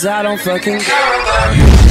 Cause I don't fucking care about you.